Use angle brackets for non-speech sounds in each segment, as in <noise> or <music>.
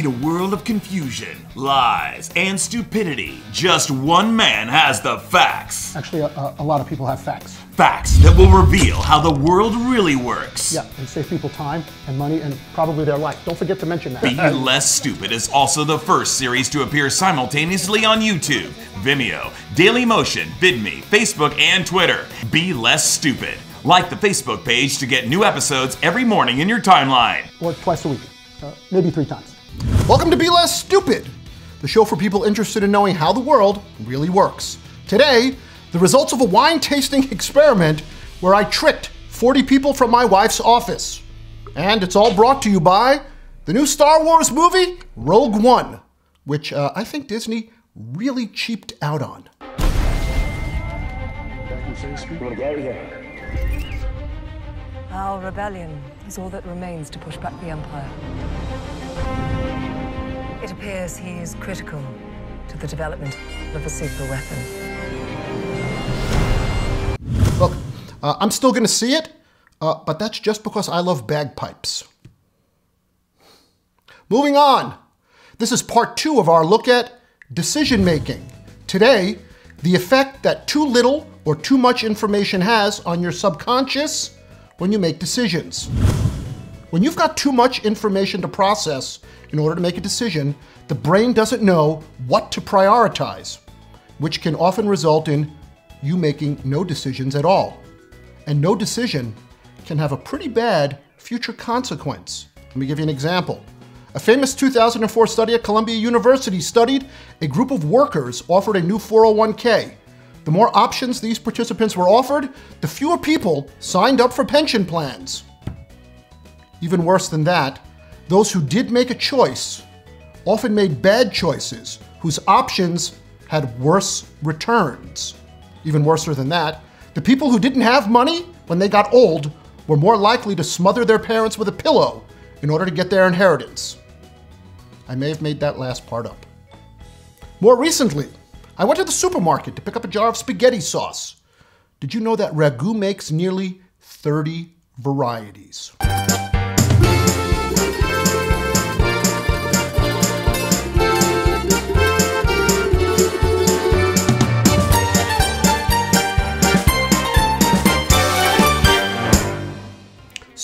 In a world of confusion, lies, and stupidity, just one man has the facts. Actually, a, a lot of people have facts. Facts that will reveal how the world really works. Yeah, and save people time and money and probably their life. Don't forget to mention that. Be Less Stupid is also the first series to appear simultaneously on YouTube, Vimeo, Dailymotion, VidMe, Facebook, and Twitter. Be Less Stupid. Like the Facebook page to get new episodes every morning in your timeline. or twice a week, uh, maybe three times. Welcome to Be Less Stupid, the show for people interested in knowing how the world really works. Today, the results of a wine tasting <laughs> experiment where I tricked 40 people from my wife's office. And it's all brought to you by the new Star Wars movie, Rogue One, which uh, I think Disney really cheaped out on. Our rebellion is all that remains to push back the Empire. It appears he is critical to the development of a super weapon. Look, uh, I'm still going to see it, uh, but that's just because I love bagpipes. Moving on. This is part two of our look at decision making. Today, the effect that too little or too much information has on your subconscious when you make decisions. When you've got too much information to process in order to make a decision, the brain doesn't know what to prioritize, which can often result in you making no decisions at all. And no decision can have a pretty bad future consequence. Let me give you an example. A famous 2004 study at Columbia University studied a group of workers offered a new 401k. The more options these participants were offered, the fewer people signed up for pension plans. Even worse than that, those who did make a choice often made bad choices whose options had worse returns. Even worse than that, the people who didn't have money when they got old were more likely to smother their parents with a pillow in order to get their inheritance. I may have made that last part up. More recently, I went to the supermarket to pick up a jar of spaghetti sauce. Did you know that ragu makes nearly 30 varieties?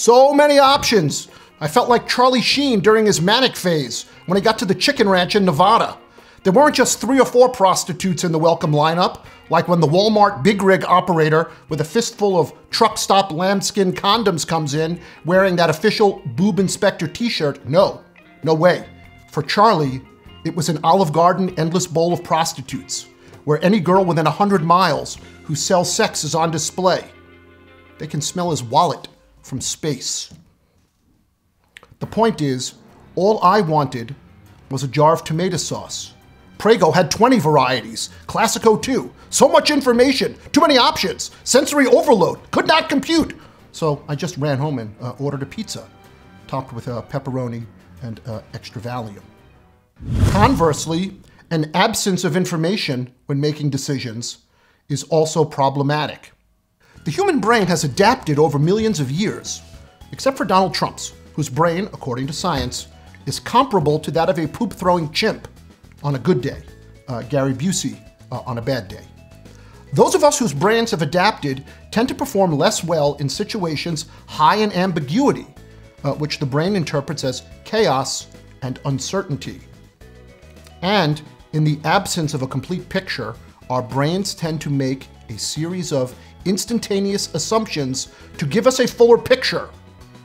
So many options. I felt like Charlie Sheen during his manic phase when he got to the chicken ranch in Nevada. There weren't just three or four prostitutes in the welcome lineup, like when the Walmart big rig operator with a fistful of truck stop lambskin condoms comes in wearing that official boob inspector t shirt. No, no way. For Charlie, it was an Olive Garden endless bowl of prostitutes, where any girl within a 100 miles who sells sex is on display. They can smell his wallet from space. The point is, all I wanted was a jar of tomato sauce. Prego had 20 varieties, Classico too. So much information, too many options, sensory overload, could not compute. So I just ran home and uh, ordered a pizza, topped with uh, pepperoni and uh, extra Valium. Conversely, an absence of information when making decisions is also problematic. The human brain has adapted over millions of years, except for Donald Trump's, whose brain, according to science, is comparable to that of a poop throwing chimp on a good day, uh, Gary Busey uh, on a bad day. Those of us whose brains have adapted tend to perform less well in situations high in ambiguity, uh, which the brain interprets as chaos and uncertainty. And in the absence of a complete picture, our brains tend to make a series of instantaneous assumptions to give us a fuller picture.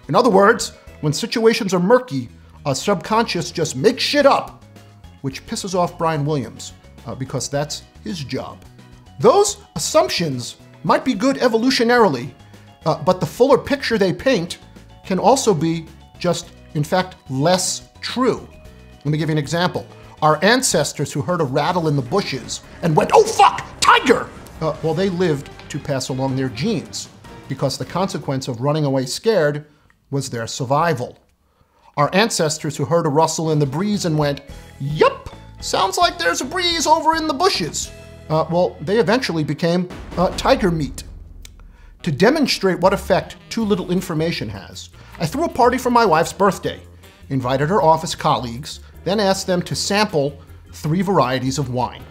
In other words, when situations are murky, our subconscious just makes shit up, which pisses off Brian Williams uh, because that's his job. Those assumptions might be good evolutionarily, uh, but the fuller picture they paint can also be just, in fact, less true. Let me give you an example. Our ancestors who heard a rattle in the bushes and went, oh fuck, tiger! Uh, well, they lived to pass along their genes because the consequence of running away scared was their survival. Our ancestors who heard a rustle in the breeze and went, Yup, sounds like there's a breeze over in the bushes. Uh, well, they eventually became uh, tiger meat. To demonstrate what effect too little information has, I threw a party for my wife's birthday, invited her office colleagues, then asked them to sample three varieties of wine.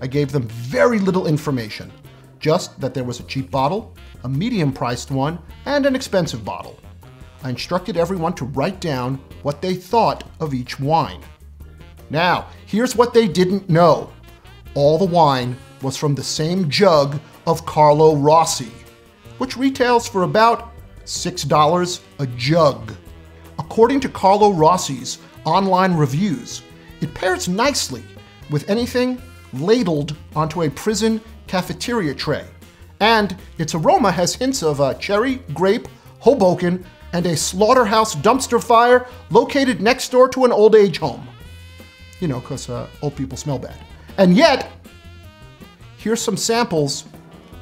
I gave them very little information, just that there was a cheap bottle, a medium priced one, and an expensive bottle. I instructed everyone to write down what they thought of each wine. Now, here's what they didn't know all the wine was from the same jug of Carlo Rossi, which retails for about $6 a jug. According to Carlo Rossi's online reviews, it pairs nicely with anything ladled onto a prison cafeteria tray, and its aroma has hints of uh, cherry, grape, Hoboken, and a slaughterhouse dumpster fire located next door to an old age home. You know, because uh, old people smell bad. And yet, here's some samples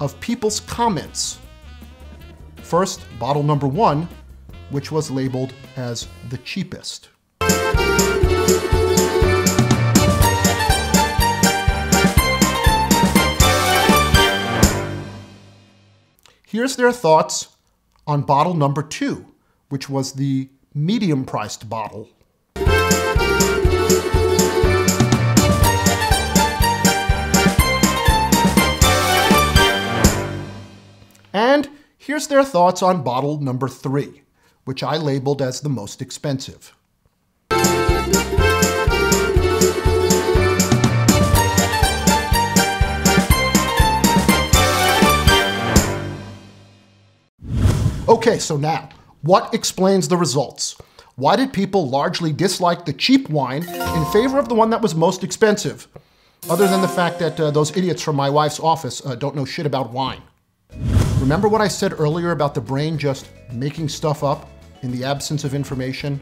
of people's comments. First, bottle number one, which was labeled as the cheapest. Here's their thoughts on bottle number two, which was the medium priced bottle. And here's their thoughts on bottle number three, which I labeled as the most expensive. Okay, so now, what explains the results? Why did people largely dislike the cheap wine in favor of the one that was most expensive? Other than the fact that uh, those idiots from my wife's office uh, don't know shit about wine. Remember what I said earlier about the brain just making stuff up in the absence of information?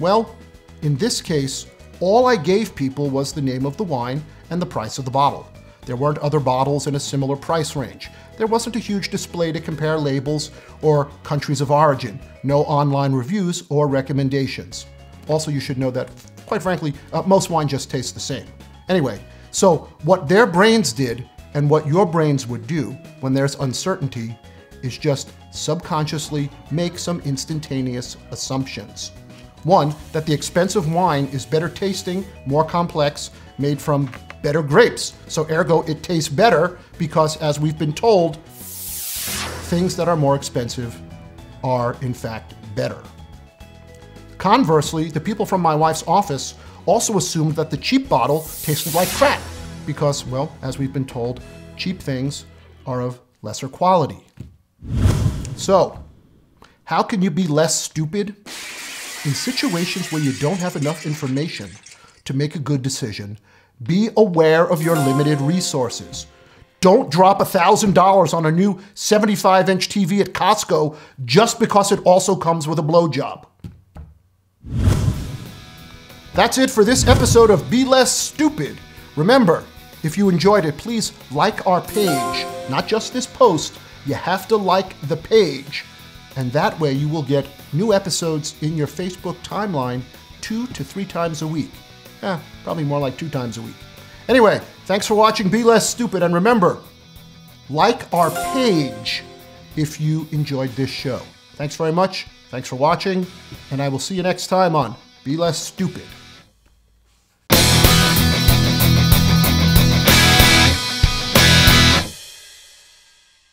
Well, in this case, all I gave people was the name of the wine and the price of the bottle. There weren't other bottles in a similar price range. There wasn't a huge display to compare labels or countries of origin, no online reviews or recommendations. Also, you should know that, quite frankly, uh, most wine just tastes the same. Anyway, so what their brains did and what your brains would do when there's uncertainty is just subconsciously make some instantaneous assumptions. One, that the expensive wine is better tasting, more complex, made from better grapes. So ergo, it tastes better because as we've been told, things that are more expensive are in fact better. Conversely, the people from my wife's office also assumed that the cheap bottle tasted like crap because, well, as we've been told, cheap things are of lesser quality. So, how can you be less stupid? In situations where you don't have enough information to make a good decision, be aware of your limited resources. Don't drop $1,000 on a new 75 inch TV at Costco just because it also comes with a blowjob. That's it for this episode of Be Less Stupid. Remember, if you enjoyed it, please like our page. Not just this post, you have to like the page. And that way you will get new episodes in your Facebook timeline two to three times a week. Eh, probably more like two times a week. Anyway, thanks for watching Be Less Stupid, and remember, like our page if you enjoyed this show. Thanks very much. Thanks for watching, and I will see you next time on Be Less Stupid.